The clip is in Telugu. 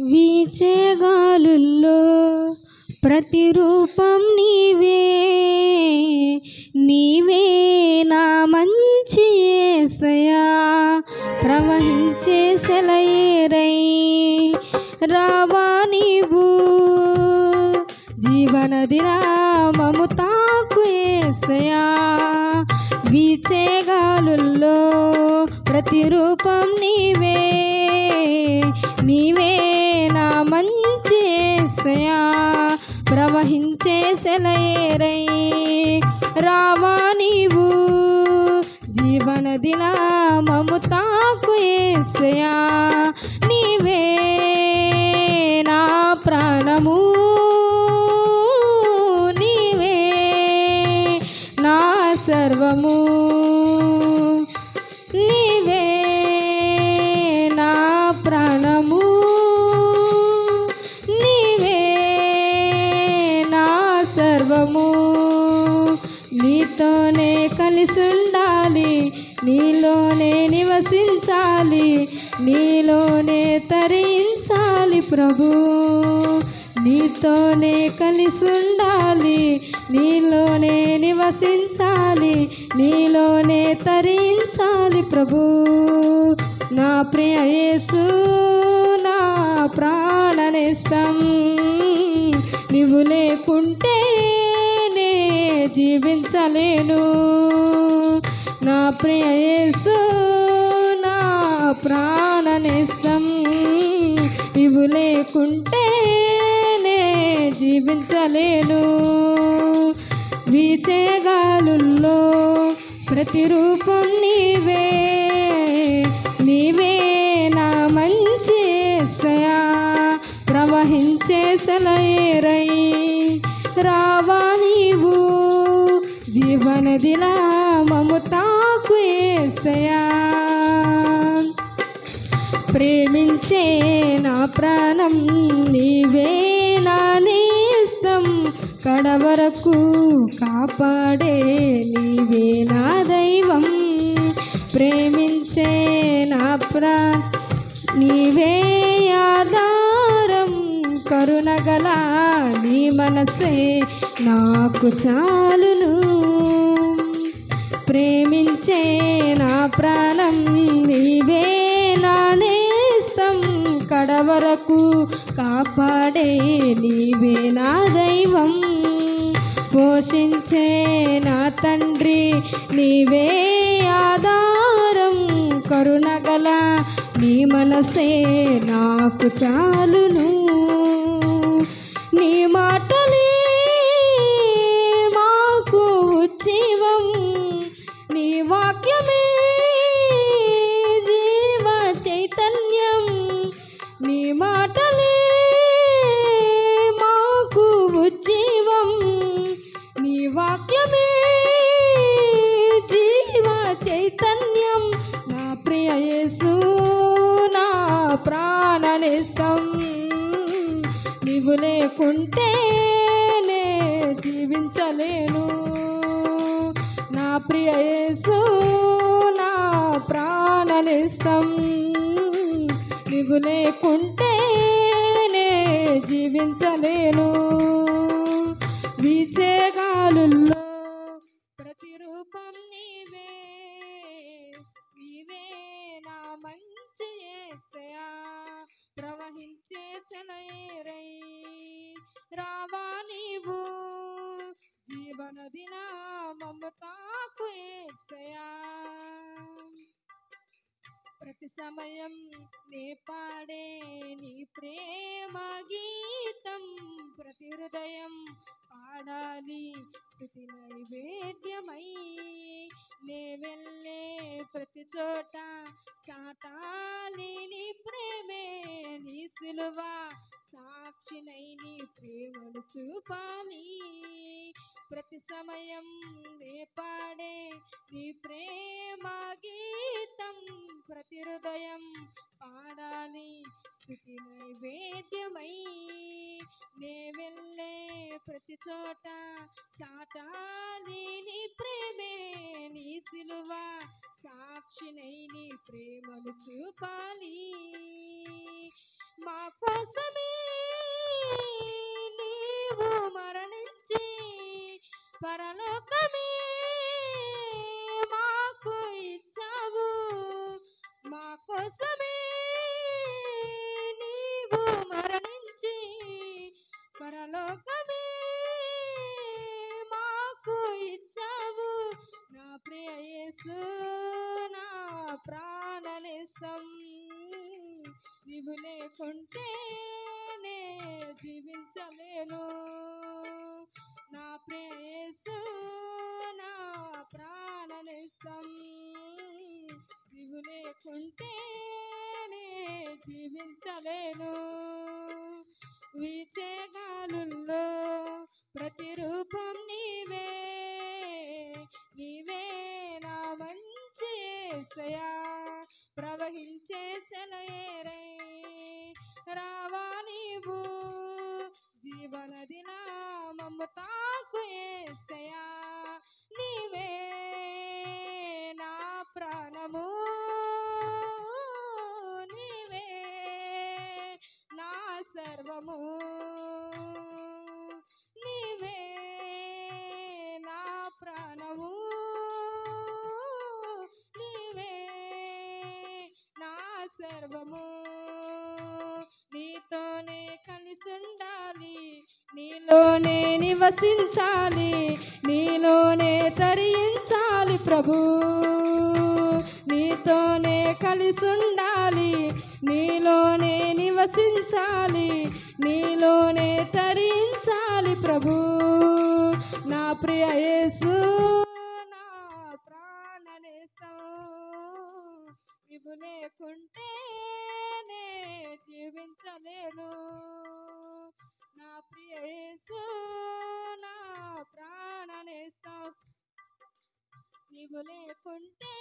వీచే గాలుల్లో ప్రతిరూపం నీవే. నీవే నా మంచి ఏసయా ప్రవహించే సెలయేరై. రావా నీవు. జీవనది రామము తాకు ఏసయా వీచే గాలుల్లో ప్రతిరూపం నీవే. నీవే ఏసయా ప్రవహించే సెలయేరై రావా నీవు. జీవనది నామము తాకు ఏసయా నీవే నా ప్రాణము. నీతోనే కలిసి ఉండాలి నీలోనే నివసించాలి నీలోనే తరించాలి ప్రభు. నీతోనే కలిసి ఉండాలి నీలోనే నివసించాలి నీలోనే తరించాలి ప్రభు. నా ప్రియ యేసు నా ప్రాణనిస్తం. నీవు లేకుంటే జీవించలేను. నా ప్రియసు నా ప్రాణనిష్టం ఇవు లేకుంటే నే జీవించలేను. వీచేగాలుల్లో ప్రతిరూపం నీవే నీవే నా మంచి ప్రవహించే సెలయేరై రావా జీవనదిలా మము తాకు ఏసయా ప్రేమించే నా ప్రాణం నీవే నా నేస్తం. కడవరకు కాపాడే నీవే నా దైవం. ప్రేమించే నా ప్రా నీవే ఆధారం. కరుణగల నీ మనసే నాకు చాలును. ప్రేమించే నా ప్రాణం నీవే నానేస్తం కడవరకు కాపాడే నీవే నా దైవం. పోషించే నా తండ్రి నీవే ఆధారం. కరుణగల నీ మనసే నాకు చాలును. నీ మా చైతన్యం. నా ప్రియ యేసు నా ప్రాణనిష్టం. నీవు లేకుంటే నే జీవించలేను. నా ప్రియ యేసు నా ప్రాణనిష్టం. నీవు లేకుంటే నే జీవించలేను. వీచే జీవనది నా మమతాకు ఏసయా. ప్రతి సమయం నే పాడే నీ ప్రేమ గీతం ప్రతి హృదయం పాడాలి. స్థుతి నైవేద్యమై నే వెళ్ళే ప్రతి చోట చాటాలి నీ ప్రేమే నీ సిలువ సాక్షినై నీ ప్రేమను చూపాలి. ప్రతి సమయం నే పాడే నీ ప్రేమ గీతం ప్రతి హృదయం పాడాలి. స్థుతి నైవేద్యమై నే వెళ్ళే ప్రతి చోట చాటాలి నీ ప్రేమే నీ సిలువ సాక్షినై నీ ప్రేమను చూపాలి. మా కోసం పరలోకమే మాకు ఇచ్చావు. మా కోసమే నీవు మరణించి పరలోకమే మాకు ఇచ్చావు. నా ప్రియ యేసు నా ప్రాణనిస్తం. నీవు లేకుంటే జీవించలేను. జీవించలేను. విచేగాలుల్లో ప్రతిరూపం నీవే. నీవే నా మంచి యేసయ్యా ప్రవహించే సెలయేరై. రావా నీవు. జీవనదిలా మమ్మ తాకు ఏసయా నీవే నీలోనే నివసించాలి నీలోనే తరించాలి ప్రభు. నీతోనే కలిసి ఉండాలి నీలోనే నివసించాలి నీలోనే తరించాలి ప్రభు. నా ప్రియ యేసు నా ప్రాణనేస్తం ఇవు లేకుంటే జీవించలేను. నా లేకుంటే